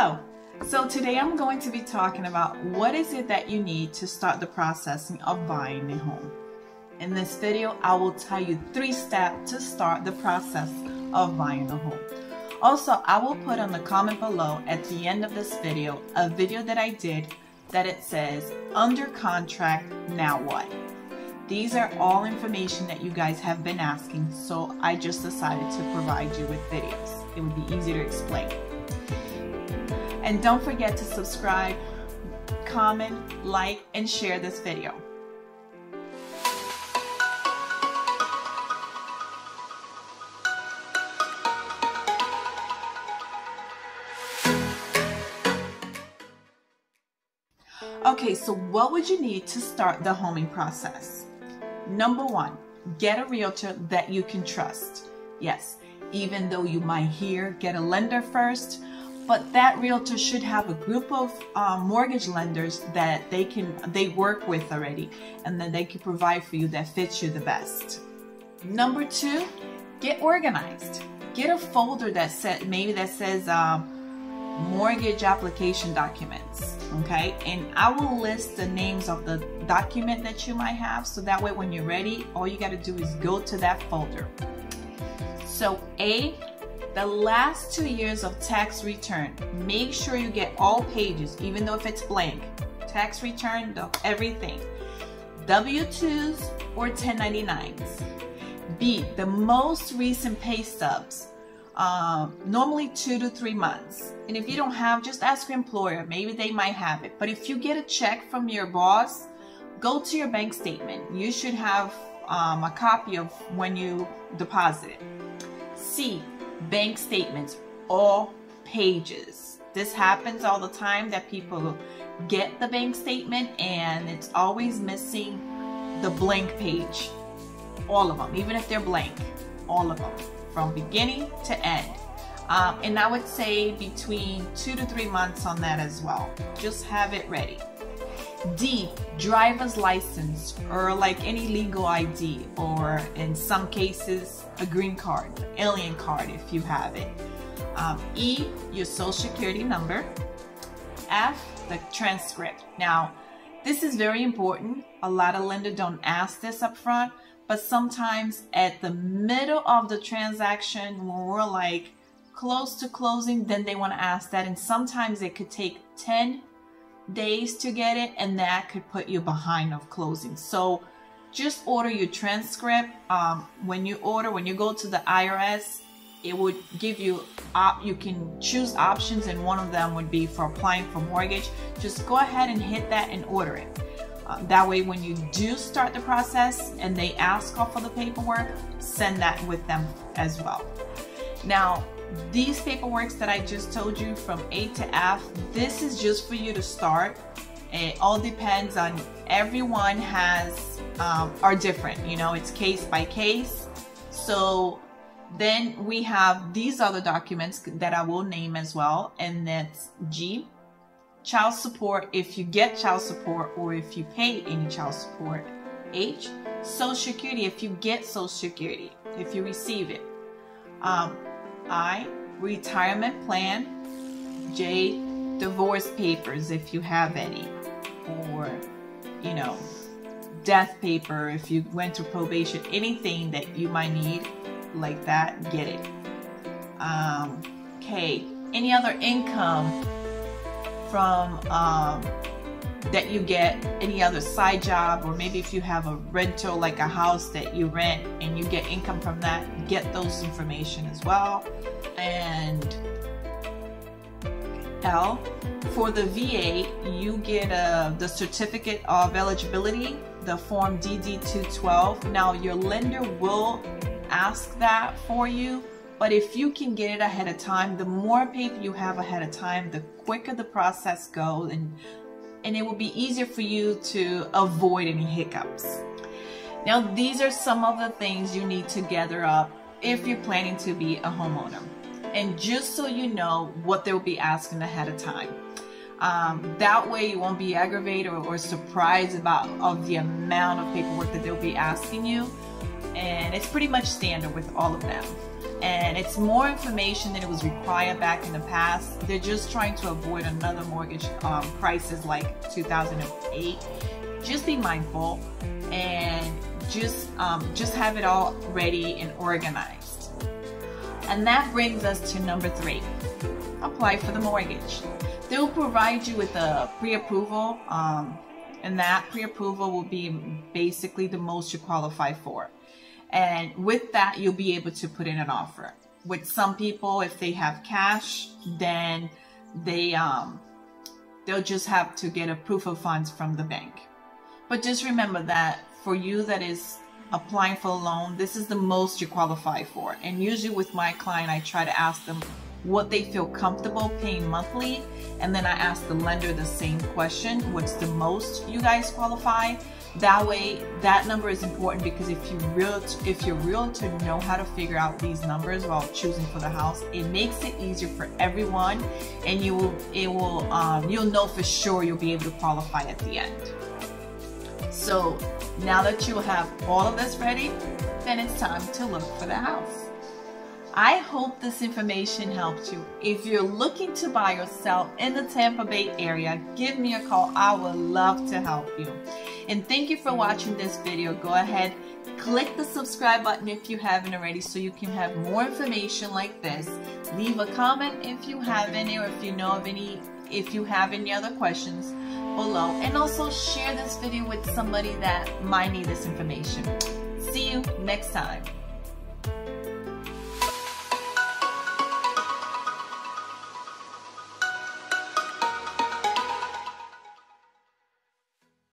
Hello. So today I'm going to be talking about what is it that you need to start the processing of buying a home. In this video, I will tell you three steps to start the process of buying a home. Also, I will put on the comment below at the end of this video a video that I did that it says under contract now what. These are all information that you guys have been asking, so I just decided to provide you with videos. It would be easy to explain. And don't forget to subscribe, comment, like, and share this video. Okay, so what would you need to start the homing process? Number one, get a realtor that you can trust. Yes, even though you might hear get a lender first, but that realtor should have a group of um, mortgage lenders that they can they work with already and then they can provide for you that fits you the best. Number two get organized. Get a folder that said maybe that says um, mortgage application documents okay? And i will list the names of the document that you might have so that way when you're ready all you got to do is go to that folder. So a the last two years of tax return, make sure you get all pages, even though if it's blank. Tax return, everything. W-2s or 1099s. B, the most recent pay stubs. Uh, normally two to three months. And if you don't have, just ask your employer. Maybe they might have it. But if you get a check from your boss, go to your bank statement. You should have um, a copy of when you deposit it. C, bank statements, all pages. This happens all the time that people get the bank statement and it's always missing the blank page. All of them, even if they're blank, all of them, from beginning to end. Um, and I would say between two to three months on that as well. Just have it ready. D, driver's license or like any legal ID or in some cases a green card, alien card if you have it. Um, e, your social security number. F, the transcript. Now, this is very important. A lot of lenders don't ask this up front, but sometimes at the middle of the transaction when we're like close to closing, then they want to ask that. And sometimes it could take 10 days to get it and that could put you behind of closing. So just order your transcript. Um, when you order, when you go to the IRS, it would give you you can choose options and one of them would be for applying for mortgage. Just go ahead and hit that and order it. Uh, that way when you do start the process and they ask for the paperwork, send that with them as well. Now, these paperworks that I just told you from A to F, this is just for you to start. It all depends on everyone has um, are different, you know, it's case by case. So then we have these other documents that I will name as well, and that's G, child support if you get child support or if you pay any child support. H, social security if you get social security, if you receive it. Um, I, retirement plan. J, divorce papers if you have any. Or, you know, death paper if you went to probation. Anything that you might need like that, get it. Um, K, any other income from um, that you get any other side job or maybe if you have a rental like a house that you rent and you get income from that get those information as well and L for the VA you get uh, the certificate of eligibility the form DD212 now your lender will ask that for you but if you can get it ahead of time the more paper you have ahead of time the quicker the process goes and and it will be easier for you to avoid any hiccups. Now, these are some of the things you need to gather up if you're planning to be a homeowner. And just so you know what they'll be asking ahead of time. Um, that way you won't be aggravated or, or surprised about of the amount of paperwork that they'll be asking you. And it's pretty much standard with all of them. and it's more information than it was required back in the past. They're just trying to avoid another mortgage um, crisis like 2008. Just be mindful and just um, just have it all ready and organized. And that brings us to number three, apply for the mortgage. They'll provide you with a pre-approval um, and that pre-approval will be basically the most you qualify for. And with that, you'll be able to put in an offer. With some people, if they have cash, then they um, they'll just have to get a proof of funds from the bank. But just remember that for you that is applying for a loan, this is the most you qualify for. And usually with my client, I try to ask them what they feel comfortable paying monthly. And then I ask the lender the same question, what's the most you guys qualify? That way, that number is important because if you real if you're real to know how to figure out these numbers while choosing for the house, it makes it easier for everyone, and you will it will um, you'll know for sure you'll be able to qualify at the end. So now that you have all of this ready, then it's time to look for the house. I hope this information helped you. If you're looking to buy or sell in the Tampa Bay area, give me a call. I would love to help you. And thank you for watching this video. Go ahead, click the subscribe button if you haven't already so you can have more information like this. Leave a comment if you have any or if you know of any, if you have any other questions below. And also share this video with somebody that might need this information. See you next time.